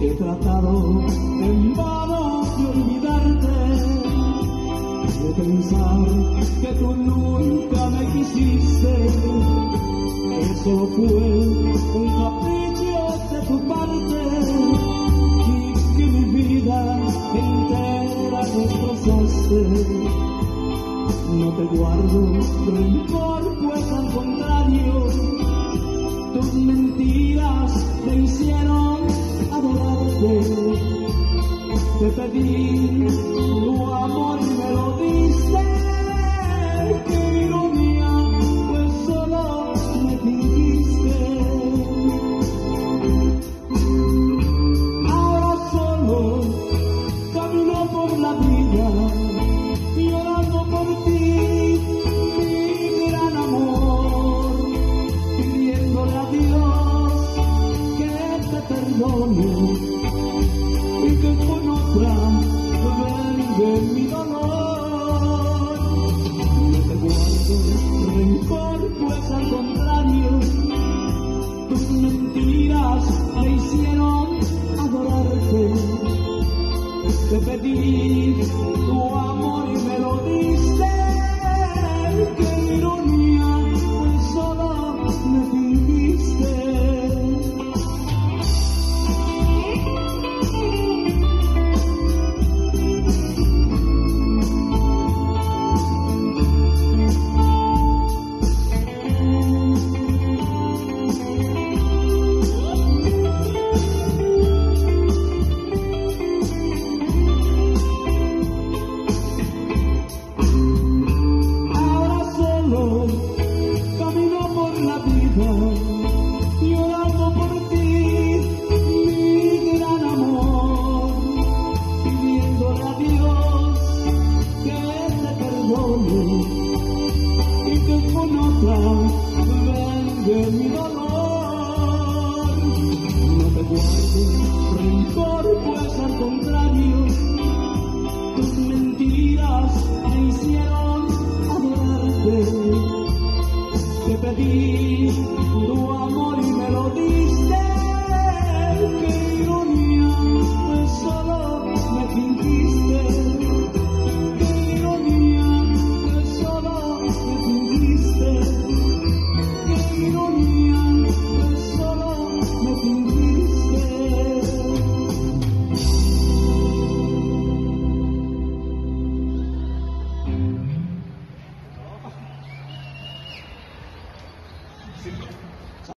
He tratado en vano de olvidarte, de pensar que tú nunca me quisiste. Eso fue un capricho de tu parte y que mi vida entera destrozaste. No te guardo rencor, pues te pedí tu amor y me lo diste. Qué ironía, pues solo me fingiste. Ahora solo camino por la vida, llorando por ti, mi Te la vida, llorando por ti, mi gran amor, pidiéndole a Dios que te perdone y que con otra vengue mi dolor. No te guardo rencor, pues al contrario, tus mentiras me hicieron pedís do amor 辛苦。